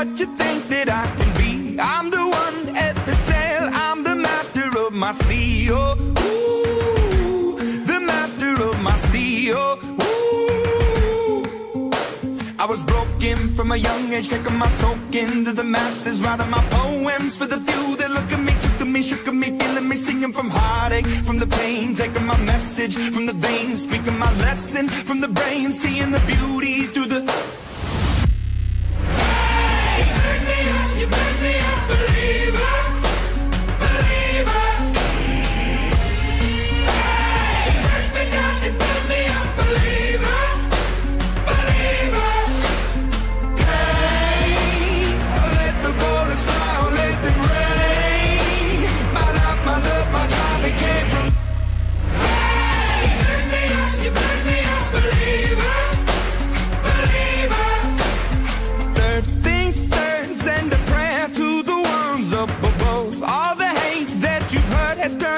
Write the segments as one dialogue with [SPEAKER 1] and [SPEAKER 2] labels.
[SPEAKER 1] what you think that I can be. I'm the one at the sail, I'm the master of my sea. Oh, ooh, the master of my sea. Oh, ooh. I was broken from a young age, taking my soak into the masses, writing my poems for the few that look at me, took to me, shook at me, feeling me, singing from heartache, from the pain, taking my message from the veins, speaking my lesson from the brain, seeing the beauty through the.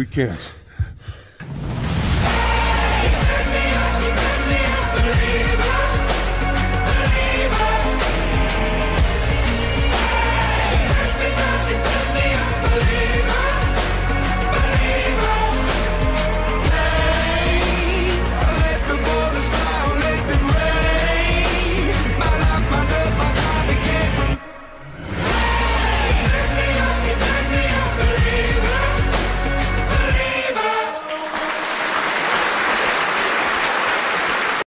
[SPEAKER 2] We can't.